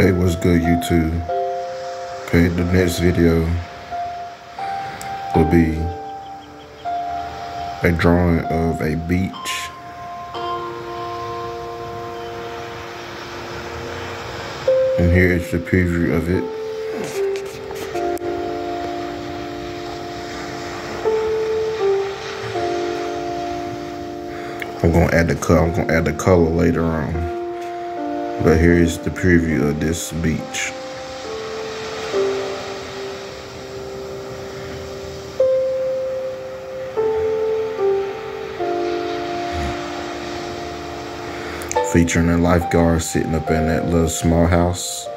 Hey, what's good, YouTube? Okay, the next video will be a drawing of a beach. And here is the preview of it. I'm gonna add the color. I'm gonna add the color later on. But here is the preview of this beach. Featuring a lifeguard sitting up in that little small house.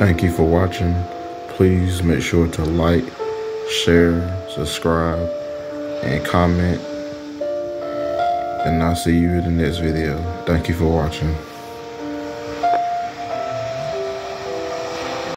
Thank you for watching. Please make sure to like, share, subscribe, and comment. And I'll see you in the next video. Thank you for watching.